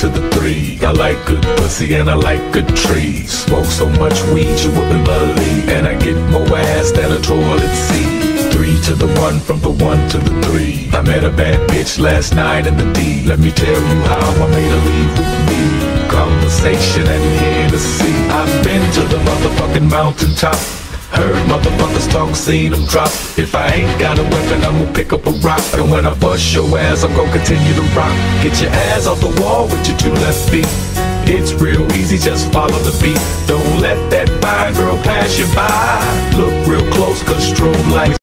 to the three. I like good pussy and I like good trees. Smoke so much weed you wouldn't believe. And I get more ass than a toilet seat. Three to the one, from the one to the three. I met a bad bitch last night in the D. Let me tell you how I made her leave with me. Conversation and Hennessy. I've been to the motherfucking mountaintop. Heard motherfuckers talk, seen them drop. If I ain't got a weapon, I'm gonna pick up a rock. And when I bust your ass, I'm gonna continue to rock. Get your ass off the wall with your two left feet. It's real easy, just follow the beat. Don't let that fine girl pass you by. Look real close, cause strobe lights